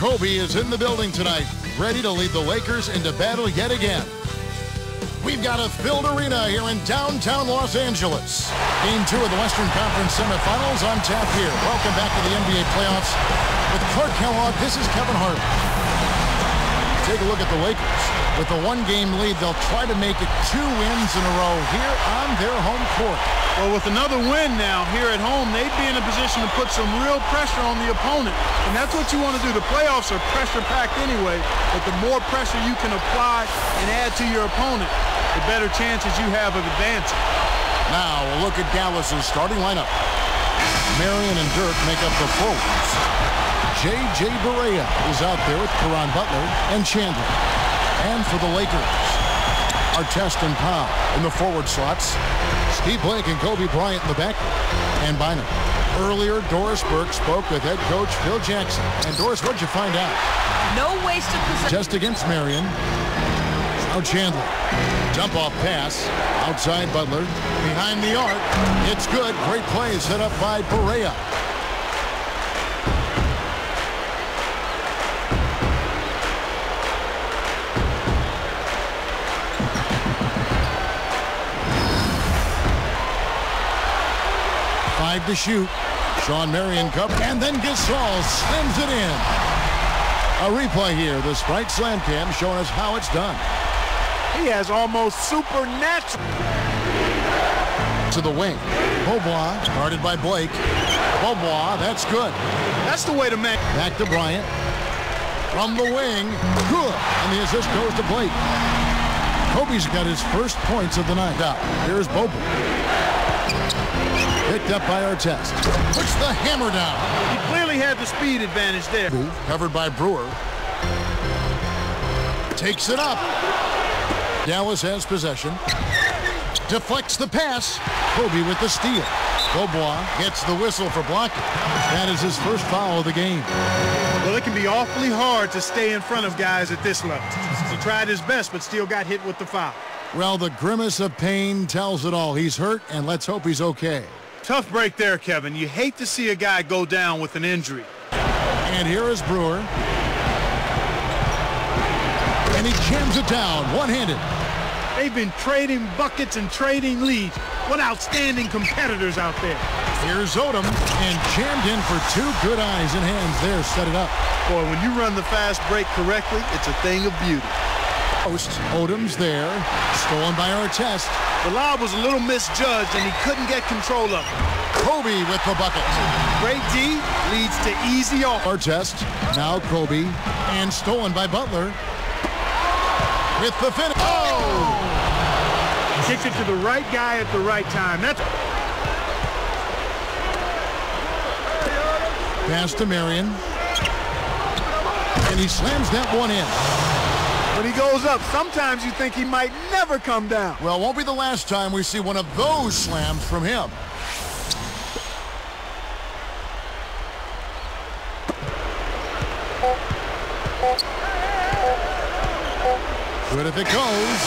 Kobe is in the building tonight, ready to lead the Lakers into battle yet again. We've got a filled arena here in downtown Los Angeles. Game two of the Western Conference semifinals on tap here. Welcome back to the NBA playoffs. With Clark Kellogg, this is Kevin Harlan. Take a look at the Lakers. With a one-game lead, they'll try to make it two wins in a row here on their home court. Well, with another win now here at home, they'd be in a position to put some real pressure on the opponent. And that's what you want to do. The playoffs are pressure-packed anyway, but the more pressure you can apply and add to your opponent, the better chances you have of advancing. Now, we'll look at Dallas's starting lineup. Marion and Dirk make up the forwards. J.J. Barea is out there with Caron Butler and Chandler. And for the Lakers, Artest and Powell in the forward slots. Steve Blake and Kobe Bryant in the back. And Bynum. Earlier, Doris Burke spoke with head coach Phil Jackson. And Doris, what'd you find out? No wasted possession. Just against Marion. Now Chandler. Jump off pass. Outside Butler. Behind the arc. It's good. Great play set up by Barea. Five to shoot. Shawn Marion cup. And then Gasol slams it in. A replay here. The Sprite Slam Cam showing us how it's done. He has almost supernatural. To the wing. Beaubois, guarded by Blake. Beaubois, that's good. That's the way to make. Back to Bryant. From the wing. Good. And the assist goes to Blake. Kobe's got his first points of the night. Out. Here's Beaubois. Picked up by Artest. Puts the hammer down. He clearly had the speed advantage there. Covered by Brewer. Takes it up. Dallas has possession. Deflects the pass. Kobe with the steal. Beaubois gets the whistle for blocking. That is his first foul of the game. Well, it can be awfully hard to stay in front of guys at this level. He tried his best, but still got hit with the foul. Well, the grimace of pain tells it all. He's hurt, and let's hope he's okay. Tough break there, Kevin. You hate to see a guy go down with an injury. And here is Brewer. And he jams it down, one-handed. They've been trading buckets and trading leads. What outstanding competitors out there. Here's Odom, and jammed in for two good eyes and hands there, set it up. Boy, when you run the fast break correctly, it's a thing of beauty. Post, Odom's there, stolen by Artest. The lob was a little misjudged, and he couldn't get control of it. Kobe with the bucket. Great D leads to easy off. Artest, now Kobe, and stolen by Butler. With the finish. Oh! Kicks it to the right guy at the right time. That's Pass to Marion. And he slams that one in. When he goes up. Sometimes you think he might never come down. Well, won't be the last time we see one of those slams from him. Good if it goes.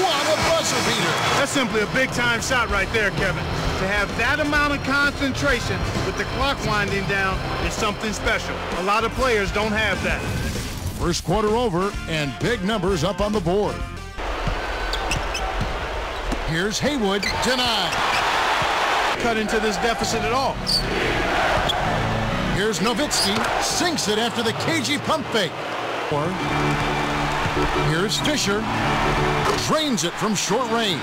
What a buzzer beater. That's simply a big-time shot right there, Kevin. To have that amount of concentration with the clock winding down is something special. A lot of players don't have that. First quarter over and big numbers up on the board. Here's Haywood denied. Cut into this deficit at all. Here's Nowitzki, sinks it after the cagey pump fake. Or here's Fisher, drains it from short range.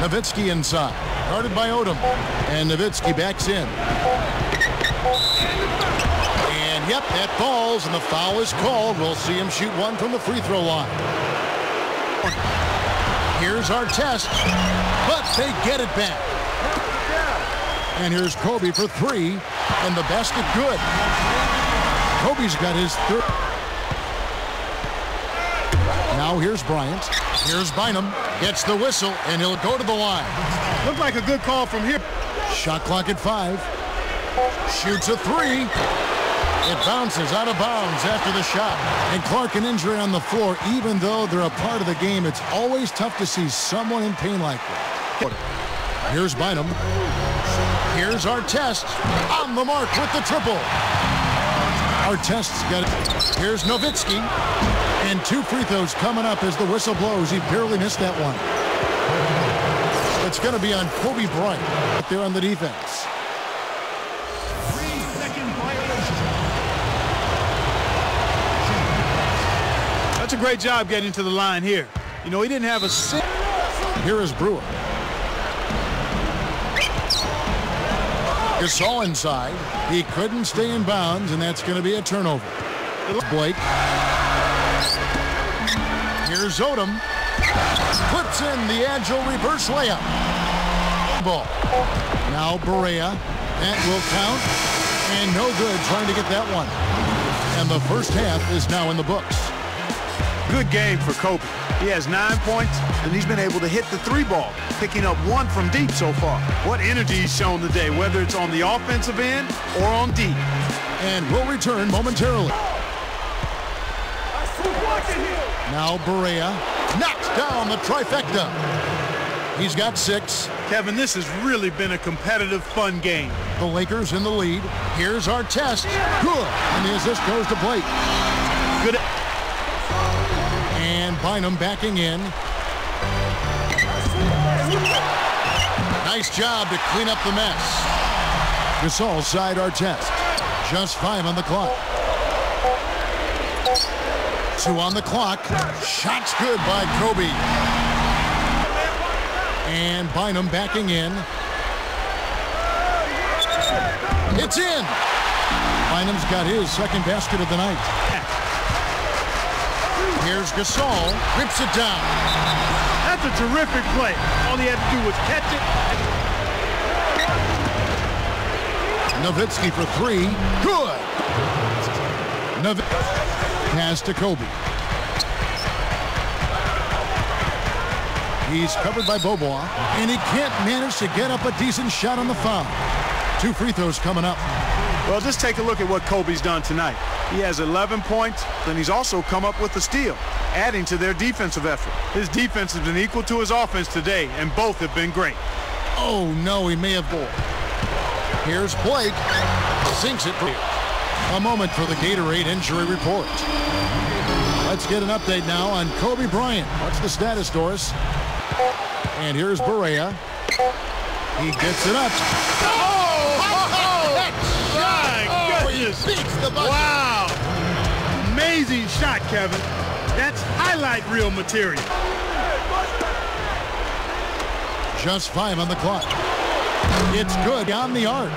Nowitzki inside, guarded by Odom, and Nowitzki backs in. Yep, that falls, and the foul is called. We'll see him shoot one from the free throw line. Here's Artest, but they get it back. And here's Kobe for three, and the basket good. Kobe's got his third. Now here's Bryant. Here's Bynum. Gets the whistle, and he'll go to the line. Looked like a good call from here. Shot clock at five. Shoots a three. It bounces out of bounds after the shot. And Clark an injury on the floor. Even though they're a part of the game, it's always tough to see someone in pain like that. Here's Bynum. Here's Artest. On the mark with the triple. Artest's got it. Here's Nowitzki. And two free throws coming up as the whistle blows. He barely missed that one. It's going to be on Kobe Bryant there on the defense. That's a great job getting to the line here. You know, he didn't have a... Here is Brewer. Gasol inside. He couldn't stay in bounds, and that's going to be a turnover. Blake. Here's Odom. Puts in the agile reverse layup. Ball. Now Barea. That will count. And no good trying to get that one. And the first half is now in the books. Good game for Kobe. He has nine points, and he's been able to hit the three ball, picking up one from deep so far. What energy he's shown today, whether it's on the offensive end or on deep. And we'll return momentarily. Now Barea knocks down the trifecta. He's got six. Kevin, this has really been a competitive, fun game. The Lakers in the lead. Here's Artest. Good. And the assist goes to Blake. Good. Bynum backing in. Nice job to clean up the mess. Gasol side Artest. Just five on the clock. Two on the clock. Shots good by Kobe. And Bynum backing in. It's in. Bynum's got his second basket of the night. Here's Gasol. Rips it down. That's a terrific play. All he had to do was catch it. Nowitzki for three. Good. Nowitzki. Pass to Kobe. He's covered by Beaubois, and he can't manage to get up a decent shot on the foul. Two free throws coming up. Well, just take a look at what Kobe's done tonight. He has 11 points, and he's also come up with a steal, adding to their defensive effort. His defense has been equal to his offense today, and both have been great. Oh, no, he may have bored. Here's Blake. Sinks it. A moment for the Gatorade injury report. Let's get an update now on Kobe Bryant. What's the status, Doris? And here's Barea. He gets it up. Oh, oh my goodness. Wow. Amazing shot, Kevin. That's highlight reel material. Just five on the clock. It's good on the arc.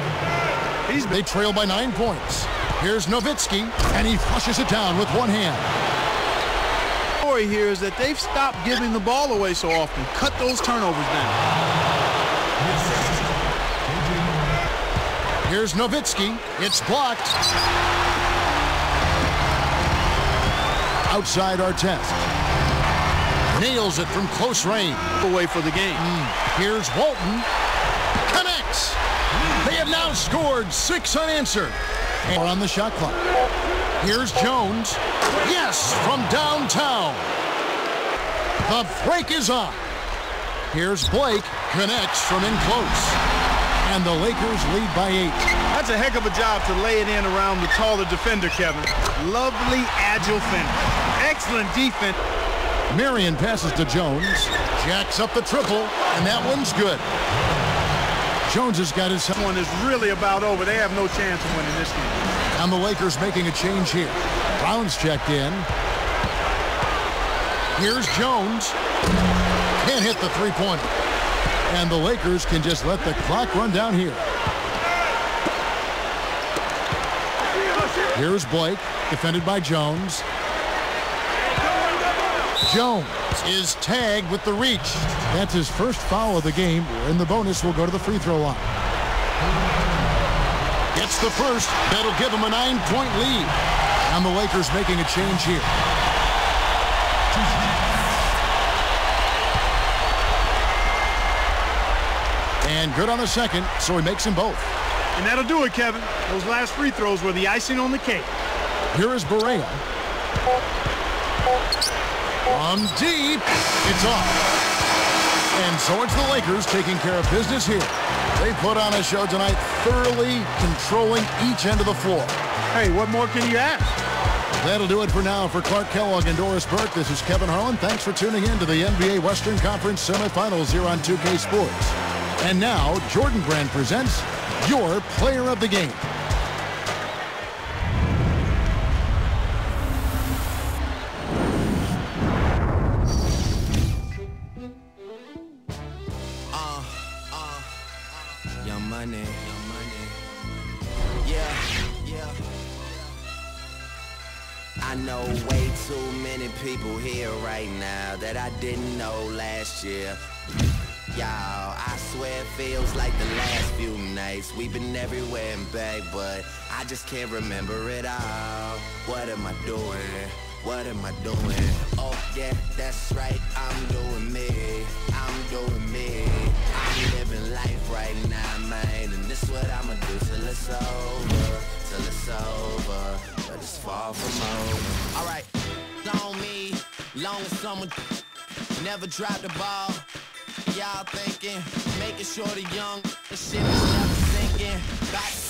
He's, they trail by nine points. Here's Nowitzki, and he flushes it down with one hand. The story here is that they've stopped giving the ball away so often. Cut those turnovers down. Here's Nowitzki. It's blocked. Outside Artest. Nails it from close range. Away for the game. Mm. Here's Walton. Connects. They have now scored six unanswered. And on the shot clock. Here's Jones. Yes, from downtown. The break is on. Here's Blake. Connects from in close. And the Lakers lead by eight. That's a heck of a job to lay it in around the taller defender, Kevin. Lovely, agile finish. Excellent defense. Marion passes to Jones. Jacks up the triple, and that one's good. Jones has got his... This one is really about over. They have no chance of winning this game. And the Lakers making a change here. Brown's checked in. Here's Jones. Can't hit the three-pointer. And the Lakers can just let the clock run down here. Here's Blake, defended by Jones. Jones is tagged with the reach. That's his first foul of the game, and the bonus will go to the free throw line. Gets the first. That'll give him a nine-point lead. And the Lakers making a change here. And good on the second, so he makes them both. And that'll do it, Kevin. Those last free throws were the icing on the cake. Here is Barea. From deep, it's off. And so it's the Lakers taking care of business here. They put on a show tonight, thoroughly controlling each end of the floor. Hey, what more can you ask? That'll do it for now. For Clark Kellogg and Doris Burke, this is Kevin Harlan. Thanks for tuning in to the NBA Western Conference semifinals here on 2K Sports. And now, Jordan Brand presents your player of the game. I know way too many people here right now that I didn't know last year. Y'all, I swear it feels like the last few nights We've been everywhere and back, but I just can't remember it all What am I doing? What am I doing? Oh yeah, that's right, I'm doing me I'm doing me I'm living life right now, man And this what I'ma do till it's over Till it's over But it's far from home. Alright, on me, long someone never drop the ball. Y'all thinking, making sure the young the shit is never sinking. Set